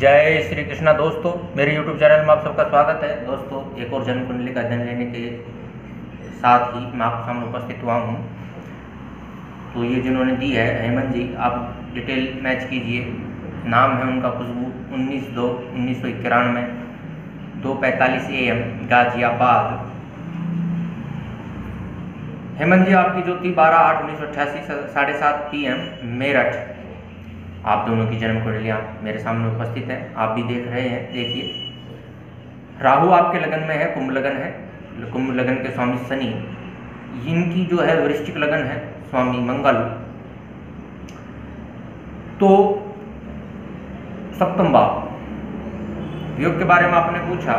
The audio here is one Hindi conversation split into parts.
जय श्री कृष्णा दोस्तों, मेरे YouTube चैनल में आप सबका स्वागत है। दोस्तों, एक और जन्म कुंडली का अध्ययन लेने के साथ ही मैं आपके सामने उपस्थित हुआ हूँ। तो ये जिन्होंने दी है, हेमंत जी, आप डिटेल मैच कीजिए। नाम है उनका खुशबू, उन्नीस दो, उन्नीस सौ इक्यानवे, दो पैंतालीस ए एम गाजियाबाद। हेमंत जी, आपकी जो थी बारह आठ उन्नीस सौ अट्ठासी, साढ़े सात पी एम मेरठ। आप दोनों की जन्म कुंडलियाँ मेरे सामने उपस्थित है, आप भी देख रहे हैं, देखिए। राहु आपके लगन में है, कुंभ लगन है, कुंभ लगन के स्वामी शनि। इनकी जो है वृश्चिक लगन है, स्वामी मंगल। तो सप्तम भाव योग के बारे में आपने पूछा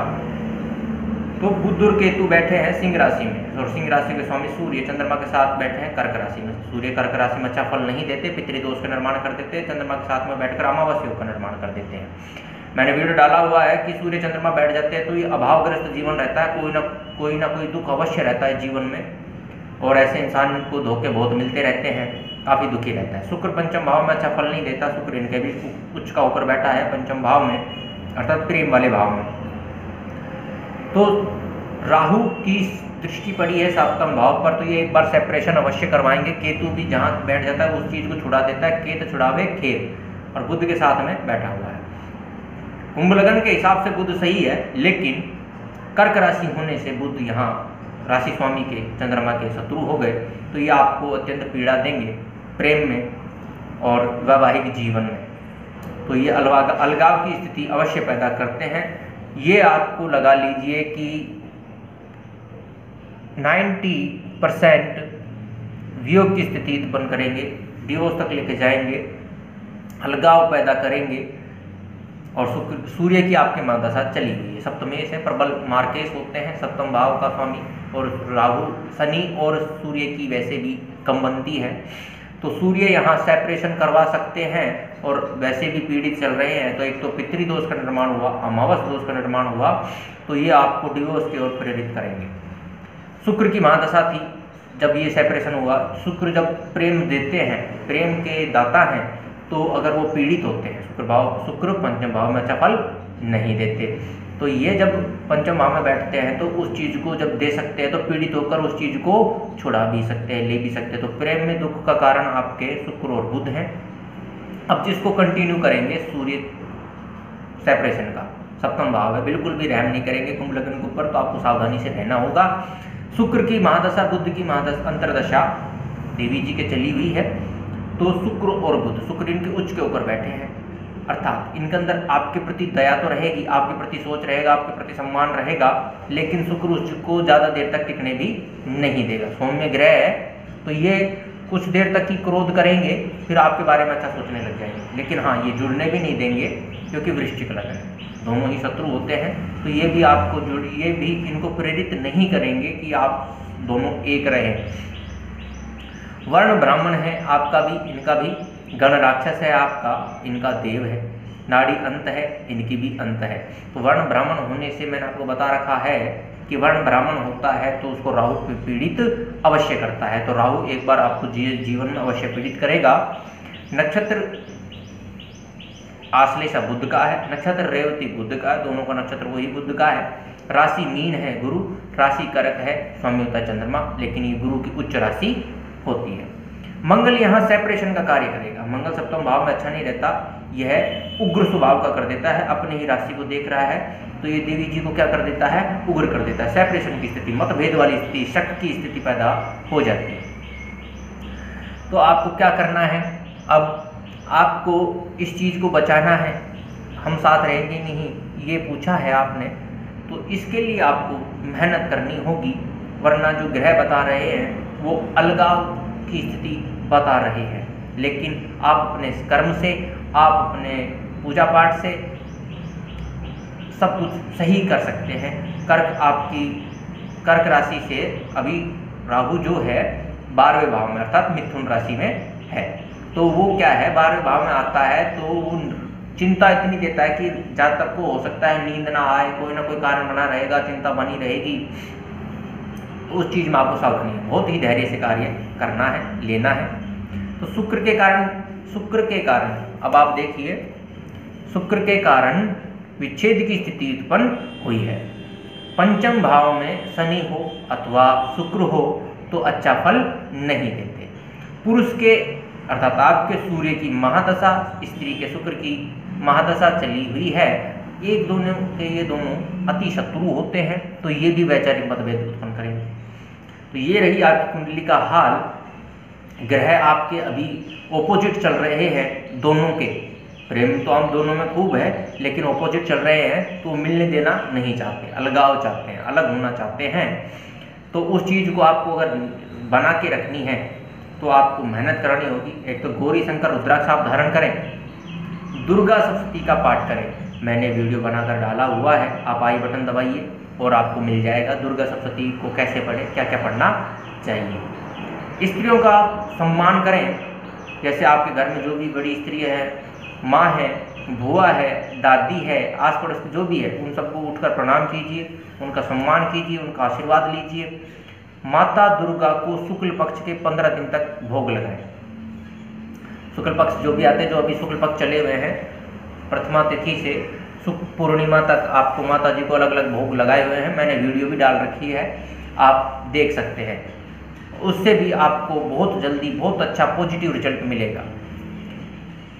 तो बुद्ध और केतु बैठे हैं सिंह राशि में। और सिंह राशि के स्वामी सूर्य चंद्रमा के साथ बैठे हैं कर्क राशि में। सूर्य कर्क राशि में अच्छा फल नहीं देते पितृदोष का निर्माण कर देते हैं चंद्रमा के साथ में बैठकर अमावस योग का निर्माण कर देते हैं। मैंने वीडियो डाला हुआ है कि सूर्य चंद्रमा बैठ जाते हैं तो ये अभावग्रस्त जीवन रहता है, कोई ना कोई ना कोई दुख अवश्य रहता है जीवन में। और ऐसे इंसान को धोखे बहुत मिलते रहते हैं, काफ़ी दुखी रहता है। शुक्र पंचम भाव में अच्छा फल नहीं देता, शुक्र इनके भी उच्च का होकर बैठा है पंचम भाव में, अर्थात प्रेम वाले भाव में। तो राहु की दृष्टि पड़ी है सप्तम भाव पर तो ये एक बार सेपरेशन अवश्य करवाएँगे। केतु भी जहाँ बैठ जाता है, उस चीज़ को छुड़ा देता है। केत छुड़ावे खेत, और बुद्ध के साथ में बैठा हुआ है। कुंभ लगन के हिसाब से बुद्ध सही है, लेकिन कर्क राशि होने से बुद्ध यहाँ राशि स्वामी के, चंद्रमा के शत्रु हो गए तो ये आपको अत्यंत पीड़ा देंगे प्रेम में और वैवाहिक जीवन में। तो ये अलगाव अलगाव की स्थिति अवश्य पैदा करते हैं। ये आपको लगा लीजिए कि 90 परसेंट वियोग की स्थिति उत्पन्न करेंगे, डिवोर्स तक लेके जाएँगे, अलगाव पैदा करेंगे और सूर्य की आपके मादशा चली हुई है। सप्तमेश है प्रबल मार्केश होते हैं, सप्तम भाव का स्वामी और राहु, शनि और सूर्य की वैसे भी कम है। तो सूर्य यहाँ सेपरेशन करवा सकते हैं और वैसे भी पीड़ित चल रहे हैं। तो एक तो पितृदोष का निर्माण हुआ, अमावस दोष का निर्माण हुआ तो ये आपको डिवोर्स की ओर प्रेरित करेंगे। शुक्र की महादशा थी, जब ये सेपरेशन हुआ। शुक्र जब प्रेम देते हैं, प्रेम के दाता हैं तो अगर वो पीड़ित होते हैं शुक्र भाव शुक्र पंचम भाव में अच्छा फल नहीं देते। तो ये जब पंचम भाव में बैठते हैं तो उस चीज़ को जब दे सकते हैं तो पीड़ित होकर उस चीज़ को छुड़ा भी सकते हैं, ले भी सकते हैं। तो प्रेम में दुख का कारण आपके शुक्र और बुध हैं। अब जिसको कंटिन्यू करेंगे, सूर्य सेपरेशन का, सप्तम भाव है, बिल्कुल भी रहम नहीं करेंगे, कुंभ लग्न के ऊपर तो आपको सावधानी से रहना होगा। शुक्र की महादशा बुद्ध की महादशा, अंतरदशा, देवी जी के चली हुई है। तो शुक्र और बुद्ध शुक्र इनके उच्च के ऊपर बैठे हैं। अर्थात इनके अंदर आपके प्रति दया तो रहेगी, आपके प्रति सोच रहेगा, आपके प्रति सम्मान रहेगा, लेकिन शुक्र उसको ज़्यादा देर तक टिकने भी नहीं देगा। सौम्य ग्रह है तो ये कुछ देर तक ही क्रोध करेंगे, फिर आपके बारे में अच्छा सोचने लग जाएँगे। लेकिन हाँ ये जुड़ने भी नहीं देंगे, क्योंकि वृश्चिक लगन है। दोनों ही शत्रु होते हैं तो ये भी आपको जुड़, ये भी इनको प्रेरित नहीं करेंगे कि आप दोनों एक रहें। वर्ण ब्राह्मण है, आपका भी, इनका भी। गण राक्षस है आपका, इनका देव है। नाड़ी अंत है, इनकी भी अंत है। तो वर्ण ब्राह्मण होने से मैंने आपको बता रखा है कि वर्ण ब्राह्मण होता है तो उसको राहु पीड़ित अवश्य करता है। तो राहु एक बार आपको जीवन में अवश्य पीड़ित करेगा। नक्षत्र आश्लेषा बुद्ध का है, नक्षत्र रेवती बुद्ध का है, दोनों का नक्षत्र वही बुद्ध का है। राशि मीन है गुरु, राशि करक है, स्वामी होता चंद्रमा, लेकिन ये गुरु की उच्च राशि होती है। मंगल यहाँ सेपरेशन का कार्य करेगा। मंगल सप्तम भाव में अच्छा नहीं रहता, यह उग्र स्वभाव का कर देता है, अपने ही राशि को देख रहा है तो ये देवी जी को क्या कर देता है? उग्र कर देता है। सेपरेशन की स्थिति, मतभेद वाली स्थिति, शक की स्थिति पैदा हो जाती है। तो आपको क्या करना है? अब आपको इस चीज़ को बचाना है। हम साथ रहेंगे नहीं, ये पूछा है आपने। तो इसके लिए आपको मेहनत करनी होगी, वरना जो ग्रह बता रहे हैं, वो अलगाव की स्थिति बता रहे हैं। लेकिन आप अपने कर्म से, आप अपने पूजा पाठ से सब कुछ सही कर सकते हैं। कर्क आपकी, कर्क राशि से अभी राहु जो है, बारहवें भाव में, अर्थात मिथुन राशि में है। तो वो क्या है? बारहवें भाव में आता है तो वो चिंता इतनी देता है कि जहाँ तक को हो सकता है नींद ना आए, कोई ना कोई कारण बना रहेगा, चिंता बनी रहेगी। उस चीज़ में आपको सावधानी बहुत ही धैर्य से कार्य करना है, लेना है। तो शुक्र के कारण, शुक्र के कारण, अब आप देखिए, शुक्र के कारण विच्छेद की स्थिति उत्पन्न हुई है। पंचम भाव में शनि हो अथवा शुक्र हो तो अच्छा फल नहीं देते। पुरुष के, अर्थात आपके सूर्य की महादशा, स्त्री के शुक्र की महादशा चली हुई है। एक दोनों के, ये दोनों अति शत्रु होते हैं तो ये भी वैचारिक मतभेद उत्पन्न करेंगे। तो ये रही आपकी कुंडली का हाल। ग्रह आपके अभी ओपोजिट चल रहे हैं दोनों के। प्रेम तो हम दोनों में खूब है, लेकिन ओपोजिट चल रहे हैं तो मिलने देना नहीं चाहते, अलगाव चाहते हैं, अलग होना चाहते हैं। तो उस चीज़ को आपको अगर बना के रखनी है तो आपको मेहनत करनी होगी। एक तो गौरी शंकर रुद्राक्ष आप धारण करें, दुर्गा सप्तती का पाठ करें। मैंने वीडियो बनाकर डाला हुआ है, आप आई बटन दबाइए। और आपको मिल जाएगा। दुर्गा सप्तती को कैसे पढ़े क्या क्या पढ़ना चाहिए। स्त्रियों का सम्मान करें। जैसे आपके घर में जो भी बड़ी स्त्री है, माँ है, बुआ है, दादी है आस पड़ोस जो भी है, उन सबको उठकर प्रणाम कीजिए, उनका सम्मान कीजिए, उनका आशीर्वाद लीजिए। माता दुर्गा को शुक्ल पक्ष के पंद्रह दिन तक भोग लगाएँ। शुक्ल पक्ष जो भी आते हैं, जो अभी शुक्ल पक्ष चले हुए हैं, प्रथमा तिथि से शुक्ल पूर्णिमा तक आपको माता जी को अलग अलग भोग लगाए हुए हैं। मैंने वीडियो भी डाल रखी है, आप देख सकते हैं। उससे भी आपको बहुत जल्दी बहुत अच्छा पॉजिटिव रिज़ल्ट मिलेगा।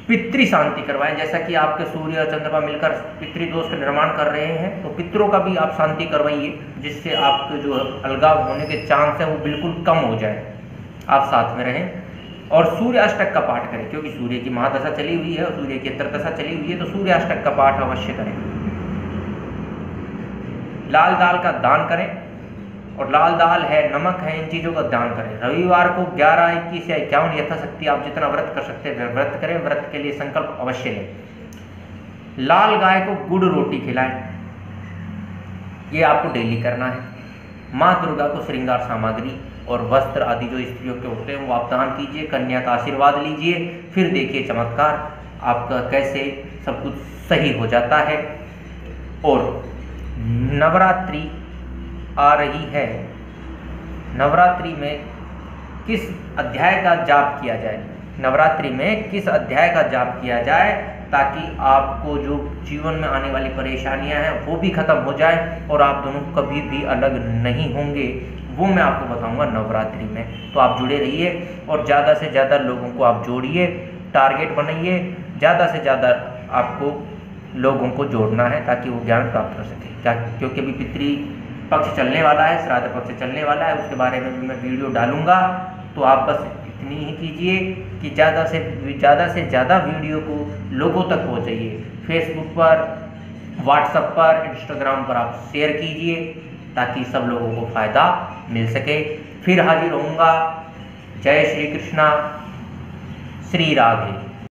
पितृ शांति करवाएँ। जैसा कि आपके सूर्य और चंद्रमा मिलकर पितृदोष का निर्माण कर रहे हैं तो पितरों का भी आप शांति करवाइए, जिससे आपके जो अलगाव होने के चांस है, वो बिल्कुल कम हो जाए। आप साथ में रहें। और सूर्य अष्टक का पाठ करें, क्योंकि सूर्य की महादशा चली हुई है और सूर्य की अंतरदशा चली हुई है तो सूर्य अष्टक का पाठ अवश्य करें। लाल दाल का दान करें, और लाल दाल है, नमक है, इन चीज़ों का दान करें। रविवार को ग्यारह, इक्कीस या इक्यावन यथाशक्ति आप जितना व्रत कर सकते हैं व्रत करें, व्रत के लिए संकल्प अवश्य लें। लाल गाय को गुड़ रोटी खिलाएँ, ये आपको डेली करना है। माँ दुर्गा को श्रृंगार सामग्री और वस्त्र आदि जो स्त्रियों के होते हैं, वो आप दान कीजिए, कन्या का आशीर्वाद लीजिए, फिर देखिए चमत्कार, आपका कैसे सब कुछ सही हो जाता है। और नवरात्रि आ रही है। नवरात्रि में किस अध्याय का जाप किया जाए? नवरात्रि में किस अध्याय का जाप किया जाए ताकि आपको जो जीवन में आने वाली परेशानियाँ हैं, वो भी ख़त्म हो जाए और आप दोनों कभी भी अलग नहीं होंगे। वो मैं आपको बताऊँगा नवरात्रि में। तो आप जुड़े रहिए और ज़्यादा से ज़्यादा लोगों को आप जोड़िए, टारगेट बनाइए, ज़्यादा से ज़्यादा आपको लोगों को जोड़ना है ताकि वो ज्ञान प्राप्त कर सके। क्योंकि अभी पितृ पक्ष चलने वाला है, श्राद्ध पक्ष चलने वाला है, उसके बारे में भी मैं वीडियो डालूँगा। तो आप बस इतनी ही कीजिए कि ज़्यादा से ज़्यादा से ज़्यादा वीडियो को लोगों तक पहुँचाइए। फेसबुक पर व्हाट्सएप पर इंस्टाग्राम पर आप शेयर कीजिए। ताकि सब लोगों को फ़ायदा मिल सके। फिर हाजिर होऊँगा। जय श्री कृष्णा। श्री राधे।